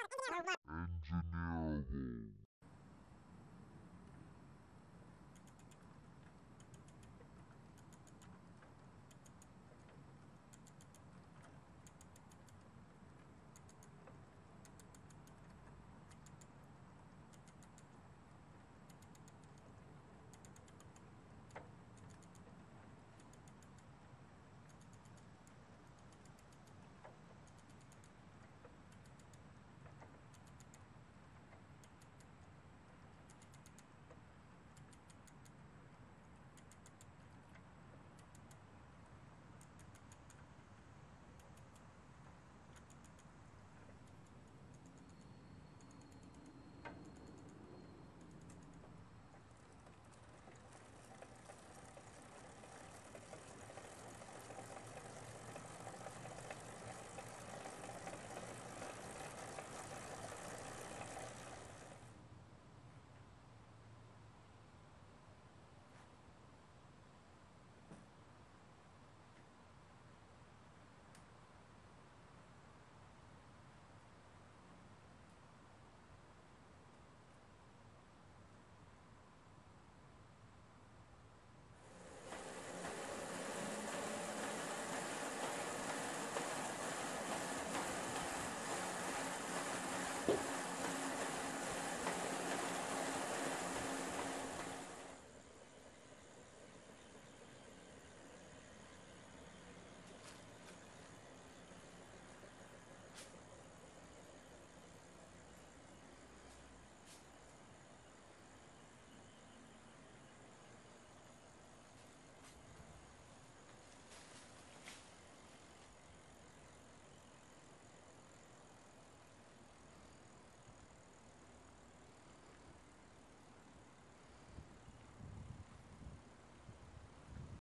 Engineerable